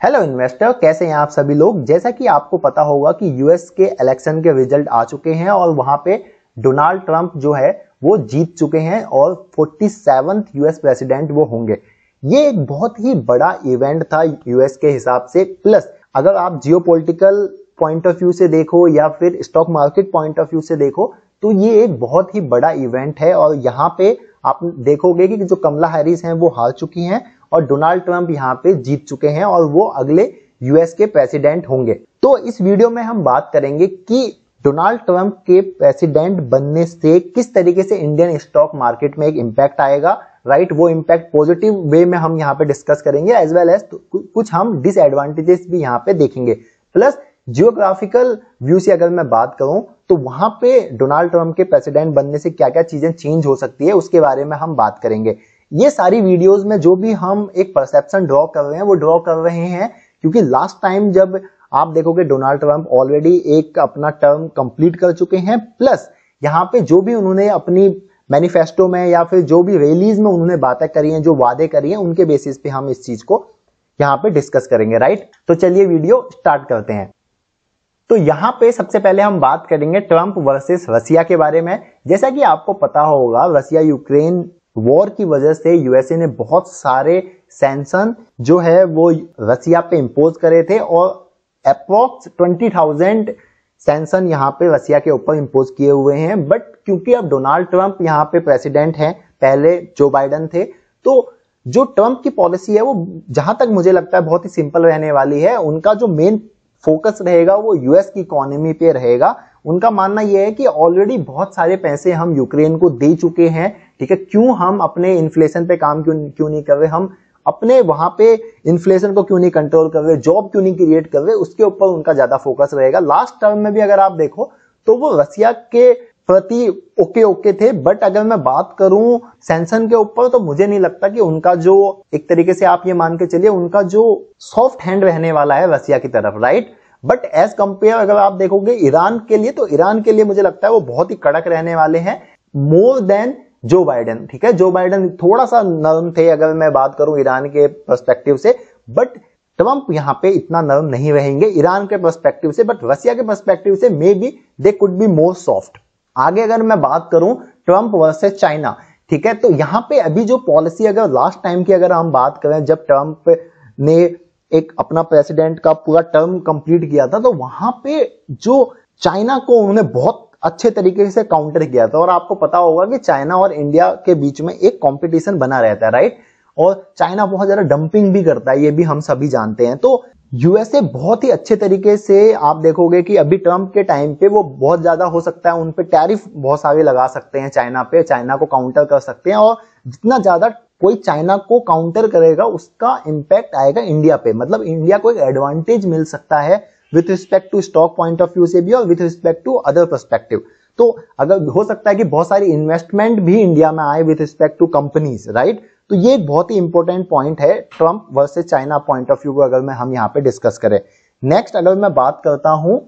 Hello investor कैसे हैं आप सभी लोग? जैसा कि आपको पता होगा कि यूएस के इलेक्शन के रिज़ल्ट आ चुके हैं और वहाँ पे डोनाल्ड ट्रंप जो है, वो जीत चुके हैं और फोर्टी सेवंथ यूएस प्रेसिडेंट वो होंगे। ये एक बहुत ही बड़ा इवेंट था यूएस के हिसाब से। प्लस अगर आप जियो पॉइंट ऑफ़ व्यू से देखो या फिर stock market point of view से देखो तो ये एक बहुत ही बड़ा इवेंट है और यहाँ पे आप देखोगे कि जो कमला हैरिस हैं, वो हार चुकी हैं और डोनाल्ड ट्रंप यहाँ पे जीत चुके हैं और वो अगले यूएस के प्रेसिडेंट होंगे। तो इस वीडियो में हम बात करेंगे कि डोनाल्ड ट्रंप के प्रेसिडेंट बनने से किस तरीके से इंडियन स्टॉक मार्केट में एक इम्पैक्ट आएगा राइट right? वो इम्पैक्ट पॉजिटिव वे में हम यहाँ पे डिस्कस करेंगे एज वेल एज कुछ हम डिसएडवांटेजेस भी यहाँ पे देखेंगे। प्लस जियोग्राफिकल व्यू से अगर मैं बात करूँ तो वहाँ पे डोनाल्ड ट्रंप के प्रेसिडेंट बनने से क्या क्या चीज़ें चेंज हो सकती है, उसके बारे में हम बात करेंगे। ये सारी वीडियोस में जो भी हम एक परसेप्शन ड्रॉ कर रहे हैं, वो ड्रॉ कर रहे हैं, क्योंकि लास्ट टाइम जब आप देखोगे डोनाल्ड ट्रंप ऑलरेडी एक अपना टर्म कंप्लीट कर चुके हैं प्लस यहाँ पे जो भी उन्होंने अपनी मैनिफेस्टो में या फिर जो भी रैलीज में उन्होंने बातें करी हैं, जो वादे करी हैं, उनके बेसिस पे हम इस चीज़ को यहाँ पे डिस्कस करेंगे राइट तो चलिए वीडियो स्टार्ट करते हैं। तो यहाँ पे सबसे पहले हम बात करेंगे ट्रंप वर्सेस रसिया के बारे में। जैसा कि आपको पता होगा, रसिया यूक्रेन वॉर की वजह से यूएसए ने बहुत सारे सैंक्शन जो है वो रसिया पे इम्पोज करे थे और अप्रोक्स ट्वेंटी थाउज़ेंड सैंक्शन यहाँ पे रसिया के ऊपर इम्पोज किए हुए हैं। बट क्योंकि अब डोनाल्ड ट्रंप यहाँ पे प्रेसिडेंट हैं, पहले जो बाइडन थे तो जो ट्रंप की पॉलिसी है वो जहाँ तक मुझे लगता है बहुत ही सिंपल रहने वाली है। उनका जो मेन फोकस रहेगा वो यूएस की इकोनॉमी पे रहेगा। उनका मानना यह है कि ऑलरेडी बहुत सारे पैसे हम यूक्रेन को दे चुके हैं। ठीक है? क्यों हम अपने इन्फ्लेशन पे काम क्यों क्यों नहीं कर रहे? हम अपने वहाँ पे इन्फ्लेशन को क्यों नहीं कंट्रोल कर रहे? जॉब क्यों नहीं क्रिएट कर रहे? उसके ऊपर उनका ज़्यादा फोकस रहेगा। लास्ट टर्म में भी अगर आप देखो तो वो रसिया के प्रति ओके ओके थे। बट अगर मैं बात करूँ सैमसंग के ऊपर तो मुझे नहीं लगता कि उनका जो, एक तरीके से आप ये मान के चलिए, उनका जो सॉफ्ट हैंड रहने वाला है रसिया की तरफ़ राइट बट एज कंपेयर अगर आप देखोगे, ईरान के लिए तो ईरान के लिए मुझे लगता है वो बहुत ही कड़क रहने वाले हैं। मोर देन जो बाइडन ठीक है? जो बाइडन थोड़ा सा नरम थे, अगर मैं बात करूँ ईरान के परस्पेक्टिव से बट ट्रंप यहाँ पे इतना नरम नहीं रहेंगे ईरान के परस्पेक्टिव से बट रसिया के परस्पेक्टिव से maybe they could be more soft आगे अगर मैं बात करूँ ट्रंप वर्सेस चाइना ठीक है? तो यहाँ पे अभी जो पॉलिसी अगर लास्ट टाइम की अगर हम बात करें, जब ट्रंप ने एक अपना प्रेसिडेंट का पूरा टर्म कंप्लीट किया था तो वहाँ पे जो चाइना को उन्होंने बहुत अच्छे तरीके से काउंटर किया था। और आपको पता होगा कि चाइना और इंडिया के बीच में एक कॉम्पिटिशन बना रहता है राइट और चाइना बहुत ज़्यादा डंपिंग भी करता है, ये भी हम सभी जानते हैं। तो यूएसए बहुत ही अच्छे तरीके से आप देखोगे कि अभी ट्रंप के टाइम पे वो बहुत ज़्यादा हो सकता है, उन पे टैरिफ बहुत सारे लगा सकते हैं चाइना पे चाइना को काउंटर कर सकते हैं। और जितना ज़्यादा कोई चाइना को काउंटर करेगा, उसका इंपैक्ट आएगा इंडिया पे। मतलब इंडिया को एक एडवांटेज मिल सकता है with respect to stock point of view से भी और with respect to other perspective तो अगर हो सकता है कि बहुत सारी इन्वेस्टमेंट भी इंडिया में आए with respect to companies right तो ये एक बहुत ही इंपॉर्टेंट पॉइंट है Trump versus China point of view को अगर मैं हम यहाँ पे डिस्कस करें। नेक्स्ट अगर मैं बात करता हूँ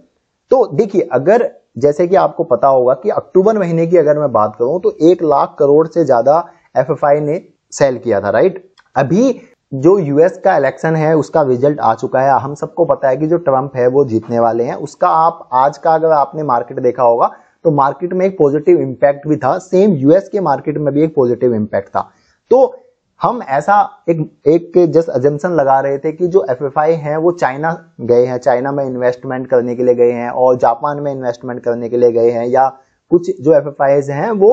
तो देखिए, अगर जैसे कि आपको पता होगा कि अक्टूबर महीने की अगर मैं बात करूँ तो एक लाख करोड़ से ज़्यादा FFI ने सेल किया था राइट अभी जो यूएस का इलेक्शन है, उसका रिज़ल्ट आ चुका है। हम सबको पता है कि जो ट्रंप है, वो जीतने वाले हैं। उसका आप, आज का अगर आपने मार्केट देखा होगा तो मार्केट में एक पॉजिटिव इंपैक्ट भी था। सेम यूएस के मार्केट में भी एक पॉजिटिव इंपैक्ट था। तो हम ऐसा एक एक जस्ट एजम्पन लगा रहे थे कि जो एफ़ हैं, वो चाइना गए हैं। चाइना में इन्वेस्टमेंट करने के लिए गए हैं और जापान में इन्वेस्टमेंट करने के लिए गए हैं। या कुछ जो एफ़ हैं, वो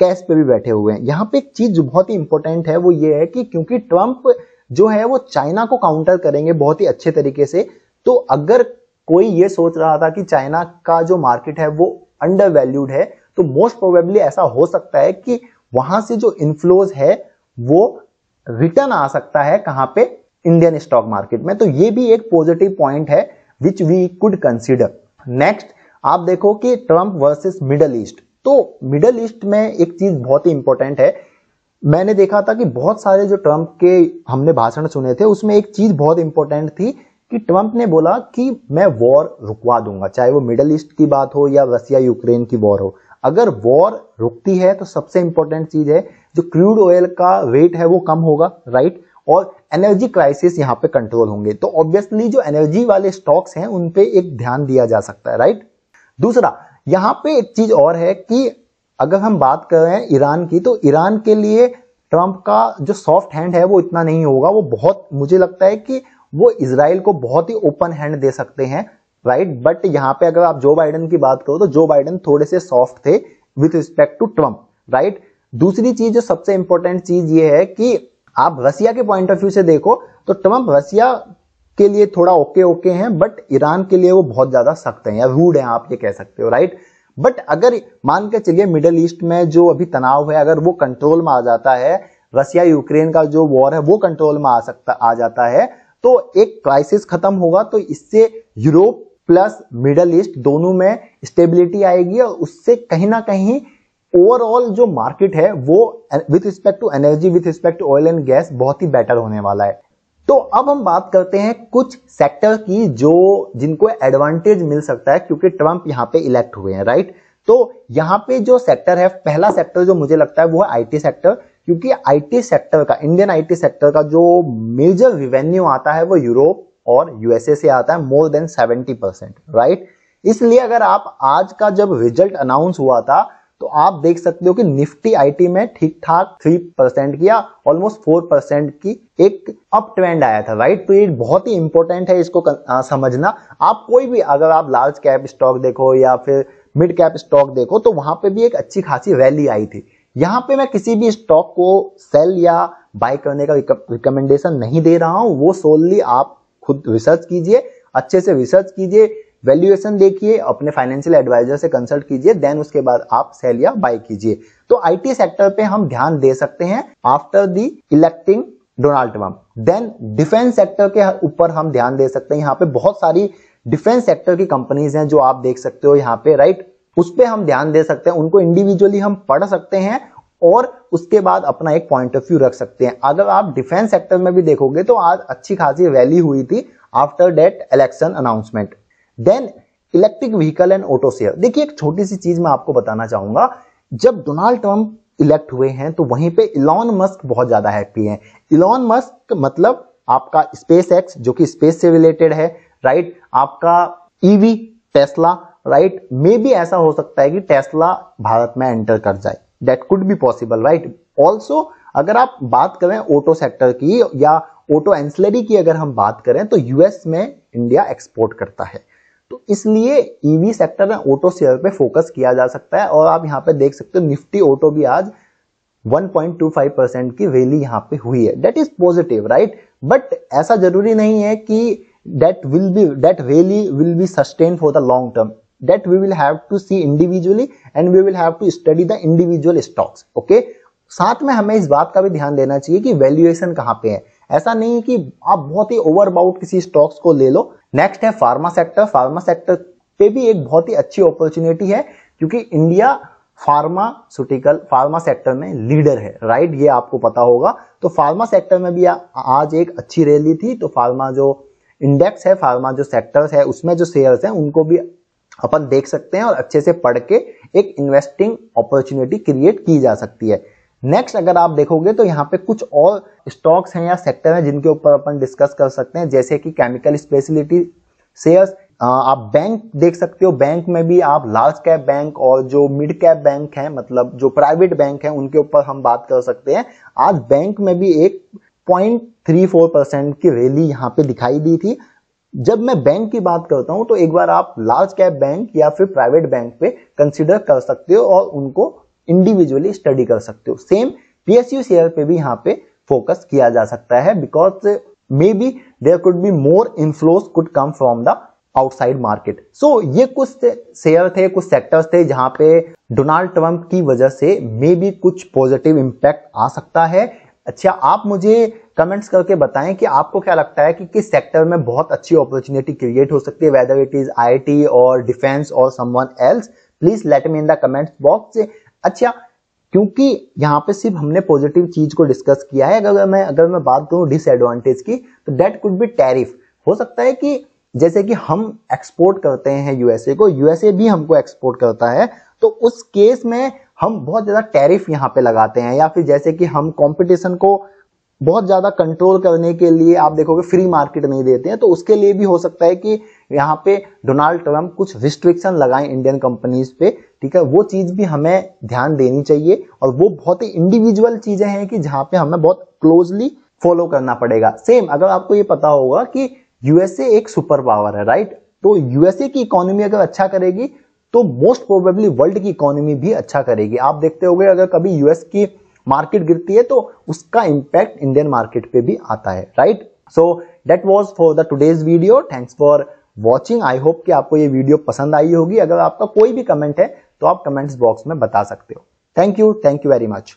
कैश पे भी बैठे हुए हैं। यहाँ पे एक चीज़ बहुत ही इंपॉर्टेंट है, वो ये है कि क्योंकि ट्रंप जो है वो चाइना को काउंटर करेंगे बहुत ही अच्छे तरीके से। तो अगर कोई ये सोच रहा था कि चाइना का जो मार्केट है वो अंडर वैल्यूड है तो मोस्ट प्रोबेबली ऐसा हो सकता है कि वहाँ से जो इन्फ्लोज है वो रिटर्न आ सकता है कहाँ पे? इंडियन स्टॉक मार्केट में। तो ये भी एक पॉजिटिव पॉइंट है which we could consider next आप देखो कि ट्रंप वर्सेस मिडल ईस्ट तो मिडल ईस्ट में एक चीज़ बहुत ही इंपॉर्टेंट है मैंने देखा था कि बहुत सारे जो ट्रंप के हमने भाषण सुने थे, उसमें एक चीज़ बहुत इंपॉर्टेंट थी कि ट्रंप ने बोला कि मैं वॉर रुकवा दूँगा, चाहे वो मिडल ईस्ट की बात हो या रसिया यूक्रेन की वॉर हो। अगर वॉर रुकती है तो सबसे इंपॉर्टेंट चीज़ है, जो क्रूड ऑयल का रेट है वो कम होगा राइट और एनर्जी क्राइसिस यहाँ पे कंट्रोल होंगे। तो ऑब्वियसली जो एनर्जी वाले स्टॉक्स हैं, उन पे एक ध्यान दिया जा सकता है राइट दूसरा, यहाँ पे एक चीज़ और है कि अगर हम बात कर रहे हैं ईरान की तो ईरान के लिए ट्रंप का जो सॉफ्ट हैंड है वो इतना नहीं होगा। वो बहुत, मुझे लगता है कि वो इसराइल को बहुत ही ओपन हैंड दे सकते हैं राइट बट यहाँ पे अगर आप जो बाइडन की बात करो तो जो बाइडन थोड़े से सॉफ्ट थे with respect to Trump right दूसरी चीज़, जो सबसे इंपॉर्टेंट चीज़ ये है कि आप रसिया के पॉइंट ऑफ़ व्यू से देखो तो ट्रंप रसिया के लिए थोड़ा ओके ओके हैं बट ईरान के लिए वो बहुत ज़्यादा सख्त हैं, या रूड हैं आप ये कह सकते हो राइट बट अगर मान के चलिए मिडल ईस्ट में जो अभी तनाव है, अगर वो कंट्रोल में आ जाता है रसिया यूक्रेन का जो वॉर है, वो कंट्रोल में आ सकता, आ जाता है तो एक क्राइसिस खत्म होगा तो इससे यूरोप प्लस मिडल ईस्ट दोनों में स्टेबिलिटी आएगी और उससे कहीं ना कहीं ओवरऑल जो मार्केट है, वो with respect to energy with respect to oil and gas बहुत ही बेटर होने वाला है। तो अब हम बात करते हैं कुछ सेक्टर की जो जिनको एडवांटेज मिल सकता है, क्योंकि ट्रंप यहाँ पे इलेक्ट हुए हैं राइट तो यहाँ पे जो सेक्टर है, पहला सेक्टर जो मुझे लगता है वो है आईटी सेक्टर क्योंकि आईटी सेक्टर का इंडियन आईटी सेक्टर का जो मेजर रिवेन्यू आता है वो यूरोप और यूएसए से आता है मोर देन 70 परसेंट राइट इसलिए अगर आप आज का जब रिज़ल्ट अनाउंस हुआ था तो आप देख सकते हो कि निफ्टी आईटी में ठीक ठाक थ्री परसेंट किया ऑलमोस्ट फोर परसेंट की एक अप ट्रेंड आया था राइट तो ये बहुत ही इंपॉर्टेंट है इसको समझना। आप कोई भी, अगर आप लार्ज कैप स्टॉक देखो या फिर मिड कैप स्टॉक देखो तो वहाँ पे भी एक अच्छी खासी रैली आई थी। यहाँ पे मैं किसी भी स्टॉक को सेल या बाय करने का रिकमेंडेशन नहीं दे रहा हूँ। वो सोलली आप खुद रिसर्च कीजिए, अच्छे से रिसर्च कीजिए। वैल्यूएशन देखिए, अपने फाइनेंशियल एडवाइजर से कंसल्ट कीजिए देन उसके बाद आप सेल या बाय कीजिए। तो आईटी सेक्टर पे हम ध्यान दे सकते हैं after the electing Donald Trump then defence sector के ऊपर हम ध्यान दे सकते हैं। यहाँ पे बहुत सारी डिफेंस सेक्टर की कंपनीज़ हैं जो आप देख सकते हो यहाँ पे राइट उस पर हम ध्यान दे सकते हैं। उनको इंडिविजुअली हम पढ़ सकते हैं और उसके बाद अपना एक पॉइंट ऑफ़ व्यू रख सकते हैं। अगर आप डिफेंस सेक्टर में भी देखोगे तो आज अच्छी खासी रैली हुई थी after that election announcement then electric vehicle and auto share देखिए, एक छोटी सी चीज़ मैं आपको बताना चाहूँगा। जब डोनाल्ड ट्रंप इलेक्ट हुए हैं तो वहीं पे इलॉन मस्क बहुत ज़्यादा हैप्पी हैं। इलॉन मस्क मतलब आपका स्पेस एक्स जो कि स्पेस से रिलेटेड है राइट आपका ईवी टेस्ला राइट मे भी ऐसा हो सकता है कि टेस्ला भारत में एंटर कर जाए। That could be possible right also अगर आप बात करें ऑटो सेक्टर की या ऑटो एंसलरी की अगर हम बात करें तो यूएस में इंडिया एक्सपोर्ट करता है। तो इसलिए ईवी सेक्टर में ऑटो शेयर पे फोकस किया जा सकता है और आप यहाँ पे देख सकते हो निफ्टी ऑटो भी आज 1.25 परसेंट की रैली यहाँ पे हुई है। That is positive right but ऐसा ज़रूरी नहीं है कि that will be that rally will be sustain for the long term that we will have to see individually and we will have to study the individual stocks okay साथ में हमें इस बात का भी ध्यान देना चाहिए कि वैल्यूएशन कहाँ पे है। ऐसा नहीं कि आप बहुत ही ओवरबाउट किसी स्टॉक्स को ले लो नेक्स्ट है फार्मा सेक्टर फार्मा सेक्टर पे भी एक बहुत ही अच्छी अपॉर्चुनिटी है क्योंकि इंडिया फार्मास्यूटिकल फार्मा सेक्टर में लीडर है राइट ये आपको पता होगा। तो फार्मा सेक्टर में भी आ, आज एक अच्छी रैली थी। तो फार्मा जो इंडेक्स है फार्मा जो सेक्टर्स है उसमें जो शेयर्स हैं उनको भी अपन देख सकते हैं और अच्छे से पढ़ के एक इन्वेस्टिंग अपॉर्चुनिटी क्रिएट की जा सकती है। नेक्स्ट अगर आप देखोगे तो यहाँ पे कुछ और स्टॉक्स हैं या सेक्टर हैं जिनके ऊपर अपन डिस्कस कर सकते हैं, जैसे कि केमिकल स्पेशलिटी शेयर्स आप बैंक देख सकते हो बैंक में भी आप लार्ज कैप बैंक और जो मिड कैप बैंक है मतलब जो प्राइवेट बैंक है, उनके ऊपर हम बात कर सकते हैं। आज बैंक में भी एक पॉइंट थ्री फोर परसेंट की रैली यहाँ पे दिखाई दी थी। जब मैं बैंक की बात करता हूँ तो एक बार आप लार्ज कैप बैंक या फिर प्राइवेट बैंक पे कंसिडर कर सकते हो और उनको इंडिविजुअली स्टडी कर सकते हो। सेम पीएसयू शेयर पे भी यहाँ पे फोकस किया जा सकता है because maybe there could be more inflows could come from the outside market so ये कुछ शेयर थे, कुछ सेक्टर्स थे जहाँ पे डोनाल्ड ट्रंप की वजह से मे बी कुछ पॉजिटिव इम्पैक्ट आ सकता है। अच्छा आप मुझे कमेंट्स करके बताएँ कि आपको क्या लगता है कि किस सेक्टर में बहुत अच्छी अपॉर्चुनिटी क्रिएट हो सकती है वेदर इट इज़ आईटी और डिफेंस और someone else please let me in the comments box अच्छा क्योंकि यहाँ पे सिर्फ़ हमने पॉजिटिव चीज़ को डिस्कस किया है, अगर मैं अगर मैं बात करूँ डिसएडवांटेज की तो डेट कुड बी टैरिफ हो सकता है कि जैसे कि हम एक्सपोर्ट करते हैं यूएसए को यूएसए भी हमको एक्सपोर्ट करता है तो उस केस में हम बहुत ज़्यादा टैरिफ यहाँ पे लगाते हैं, या फिर जैसे कि हम कंपटीशन को बहुत ज़्यादा कंट्रोल करने के लिए आप देखोगे फ्री मार्केट नहीं देते हैं तो उसके लिए भी हो सकता है कि यहाँ पे डोनाल्ड ट्रंप कुछ रिस्ट्रिक्शन लगाए इंडियन कंपनीज़ पे, ठीक है? वो चीज़ भी हमें ध्यान देनी चाहिए और वो बहुत ही इंडिविजुअल चीज़ें हैं कि जहाँ पे हमें बहुत क्लोजली फॉलो करना पड़ेगा। सेम अगर आपको ये पता होगा कि यूएसए एक सुपर पावर है राइट तो यूएसए की इकोनॉमी अगर अच्छा करेगी तो मोस्ट प्रोबेबली वर्ल्ड की इकोनॉमी भी अच्छा करेगी। आप देखते होंगे, अगर कभी यूएस की मार्केट गिरती है तो उसका इंपैक्ट इंडियन मार्केट पे भी आता है right so that was for the today's video thanks for watching I hope कि आपको ये वीडियो पसंद आई होगी। अगर आपका कोई भी कमेंट है तो आप कमेंट्स बॉक्स में बता सकते हो। Thank you thank you very much